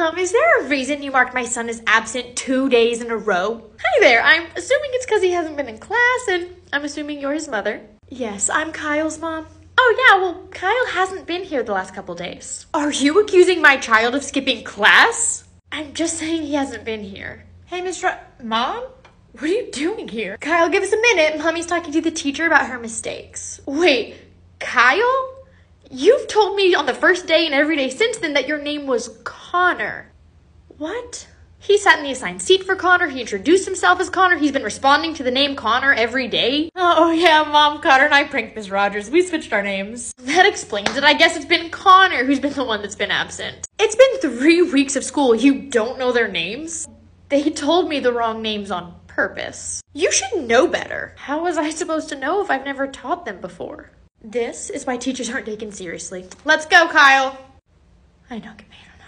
Um, is there a reason you marked my son as absent two days in a row? Hi there, I'm assuming it's because he hasn't been in class, and I'm assuming you're his mother. Yes, I'm Kyle's mom. Oh, yeah, well, Kyle hasn't been here the last couple days. Are you accusing my child of skipping class? I'm just saying he hasn't been here. Hey, Miss Ro- Mom? What are you doing here? Kyle, give us a minute. Mommy's talking to the teacher about her mistakes. Wait, Kyle? You've told me on the first day and every day since then that your name was Connor. What? He sat in the assigned seat for Connor. He introduced himself as Connor. He's been responding to the name Connor every day. Oh, yeah, Mom, Connor and I pranked Miss Rogers. We switched our names. That explains it. I guess it's been Connor who's been the one that's been absent. It's been three weeks of school. You don't know their names? They told me the wrong names on purpose. You should know better. How was I supposed to know if I've never taught them before? This is why teachers aren't taken seriously. Let's go, Kyle. I know, get mad.